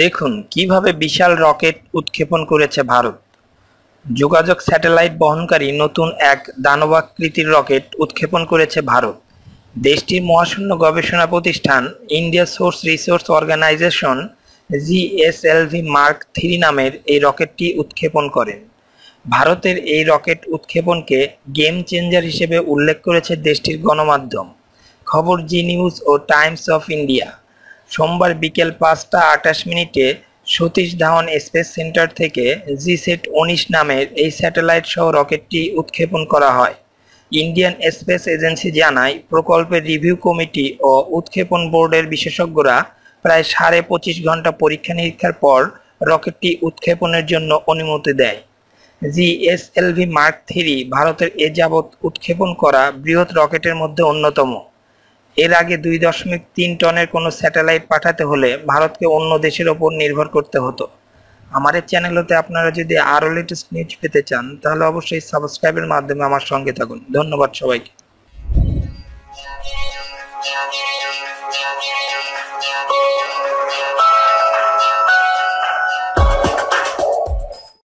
দেখুন, কীভাবে বিশাল রকেট উৎক্ষেপণ করেছে ভারত। যোগাযোগ স্যাটেলাইট বহনকারী নতুন এক দানবাকৃতির রকেট উৎক্ষেপণ করেছে ভারত। দেশটির মহাশূন্য গবেষণা প্রতিষ্ঠান India source resource organisation, GSLV mark three নামের এই রকেটটি উৎক্ষেপণ করেন। ভারতের এই রকেট উৎক্ষেপণকে গেম চেঞ্জার হিসেবে উল্লেখ করেছে দেশটির গণমাধ্যম। খবর জি নিউজ ও টাইমস অফ ইন্ডিয়া। সোমবার বিকেল পাঁচটা আটাশ মিনিটে সতীশ ধাওয়ান স্পেস সেন্টার থেকে জি সেট উনিশ নামের এই স্যাটেলাইট সহ রকেটটি উৎক্ষেপণ করা হয়। ইন্ডিয়ান স্পেস এজেন্সি জানায়, প্রকল্পের রিভিউ কমিটি ও উৎক্ষেপণ বোর্ডের বিশেষজ্ঞরা প্রায় সাড়ে পঁচিশ ঘণ্টা পরীক্ষা নিরীক্ষার পর রকেটটি উৎক্ষেপণের জন্য অনুমতি দেয়। জিএসএলভি মার্ক থ্রি ভারতের এ যাবৎ উৎক্ষেপণ করা বৃহৎ রকেটের মধ্যে অন্যতম। এর আগে দুই দশমিক তিন টনের কোনো স্যাটেলাইট পাঠাতে হলে ভারতকে অন্য দেশের ওপর নির্ভর করতে হতো। আমার এই চ্যানেল আপনারা যদি আরও লেটেস্ট নিউজ পেতে চান, তাহলে অবশ্যই সাবস্ক্রাইবের মাধ্যমে আমার সঙ্গে থাকুন। ধন্যবাদ সবাইকে। Thank.